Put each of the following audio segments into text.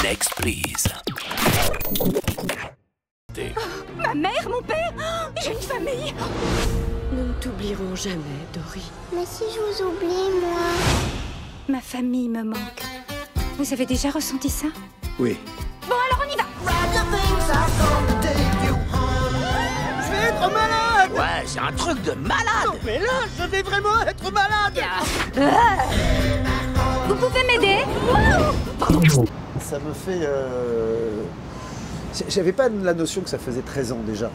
Next, please. Ma mère, mon père oh, J'ai une famille Nous ne t'oublierons jamais, Dory. Mais si je vous oublie, moi Ma famille me manque. Vous avez déjà ressenti ça? Oui. Bon, alors on y va Je vais être malade Ouais, c'est un truc de malade. Mais là, je vais vraiment être malade Vous pouvez m'aider Ça me fait... euh, J'avais pas la notion que ça faisait 13 ans déjà.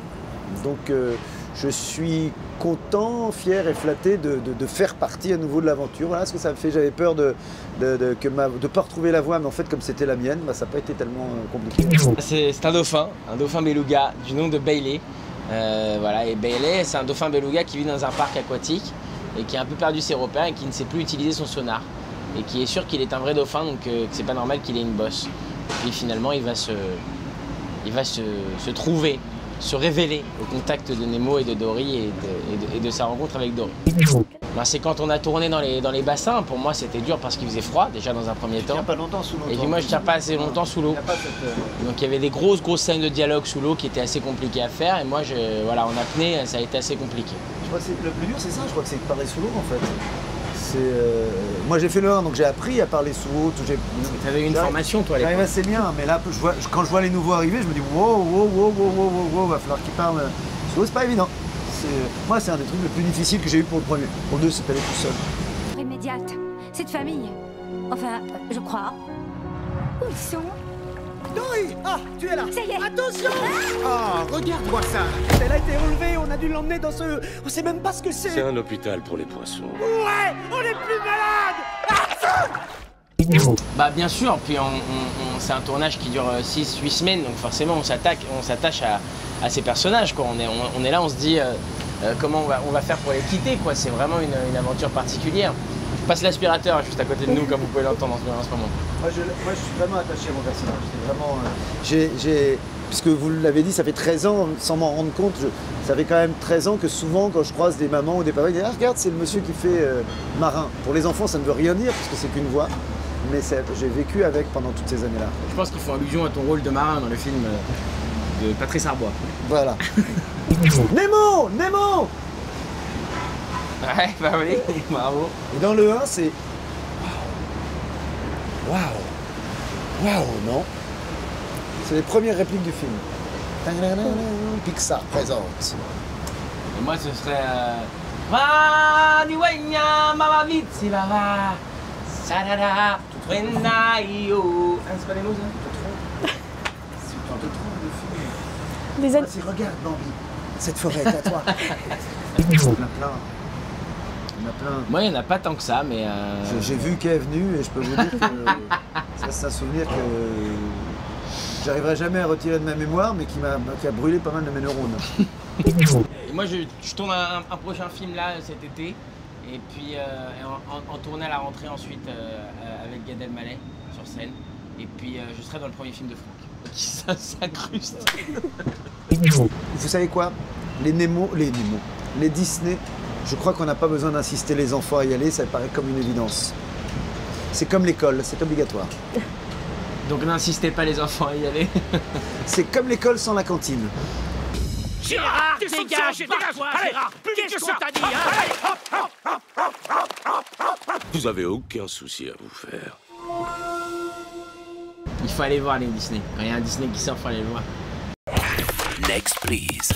Donc euh, je suis content, fier et flatté de, faire partie à nouveau de l'aventure. Voilà ce que ça me fait. J'avais peur de ne de, pas retrouver la voie, mais en fait comme c'était la mienne, bah, ça n'a pas été tellement euh, compliqué. C'est un dauphin, un dauphin beluga du nom de Bailey. Voilà, et Bailey, c'est un dauphin beluga qui vit dans un parc aquatique et qui a un peu perdu ses repères et qui ne sait plus utiliser son sonar. Et qui est sûr qu'il est un vrai dauphin, donc euh, que c'est pas normal qu'il ait une bosse. Et puis finalement, il va se, il va se, se trouver, se révéler au contact de Nemo et de Dory et de, et de- et de sa rencontre avec Dory. Ben, c'est quand on a tourné dans les, dans les bassins, pour moi c'était dur parce qu'il faisait froid déjà dans un premier temps. pas longtemps sous l'eau. Et puis moi je tiens pas assez longtemps sous l'eau. Donc il y avait des grosses grosses scènes de dialogue sous l'eau qui étaient assez compliquées à faire et moi je, voilà en apnée ça a été assez compliqué. Je crois que le plus dur, c'est ça? Je crois que c'est de parler sous l'eau, en fait. C'est, euh, Moi, j'ai fait le 1, donc j'ai appris à parler sous j'ai- Tu avais eu une formation toi à l'époque. assez bien, mais là, je vois, je- quand je vois les nouveaux arriver, je me dis wow, wow, wow, wow, wow, wow, wow, va falloir qu'ils parlent. sous l'eau, c'est pas évident. C'est- Moi, c'est un des trucs les plus difficiles que j'ai eu pour le premier. Pour le deux, c'est pas aller tout seul. Immédiate. Cette famille. Enfin, euh, je crois. Où ils sont? Dory Ah, tu es là Ça y est Attention Ah, regarde-moi ça Elle a été relevée, on a dû l'emmener dans ce... On sait même pas ce que c'est C'est un hôpital pour les poissons. Ouais On est plus malade Bah bien sûr, puis on, on- on- c'est un tournage qui dure 6-8 semaines donc forcément on s'attaque, on s'attache à, à ces personnages quoi. On est, on, on est là, on se dit euh, euh, comment on va, on va faire pour les quitter quoi. C'est vraiment une, une aventure particulière. Je passe l'aspirateur juste à côté de nous comme vous pouvez l'entendre en ce- en ce moment. Moi je, moi, je suis vraiment attaché à mon personnage. Vraiment. euh, puisque vous l'avez dit, ça fait 13 ans, sans m'en rendre compte, je- ça fait quand même 13 ans que souvent, quand je croise des mamans ou des papas, ils disent Ah, regarde, c'est le monsieur qui fait euh, marin. Pour les enfants, ça ne veut rien dire, parce que c'est qu'une voix. Mais j'ai vécu avec pendant toutes ces années-là. Je pense qu'ils font allusion à ton rôle de marin dans le film euh, de Patrice Arbois. Voilà. Nemo Nemo Ouais, bah oui, bravo. Et dans le 1, c'est. Waouh Waouh non C'est les premières répliques du film. Pixar présente. Et moi ce serait. Euh... Va di wenya mama vitsi va va. Sarara yo. Ah, c'est pas les mots ça C'est un peu trop de film. Ah, c'est regarde Bambi. Cette forêt est à toi. Il y en a plein. Il y en a plein. Moi il n'y en a pas tant que ça, mais. Euh... J'ai- vu qu'elle est venue et je peux vous dire que ça c'est un souvenir que j'arriverai jamais à retirer de ma mémoire mais qui, m'a, qui a brûlé pas mal de mes neurones. Et Moi je, je tourne un, un prochain film là cet été. Et puis euh, en, en- en tournée à la rentrée ensuite euh, avec Gad Elmaleh sur scène. Et puis euh, je serai dans le premier film de Franck. Qui ça s'incruste. Vous savez quoi? Les Nemo, les Nemo, les Disney, je crois qu'on n'a pas besoin d'insister les enfants à y aller, ça paraît comme une évidence. C'est comme l'école, c'est obligatoire. Donc n'insistez pas les enfants à y aller. C'est comme l'école sans la cantine. Gérard, dégage, dégage Allez, qu'est-ce qu'on t'a dit, hein Vous avez aucun souci à vous faire. Il faut aller voir les Disney. Quand il y a un Disney qui sort, il faut aller le voir. Next, please.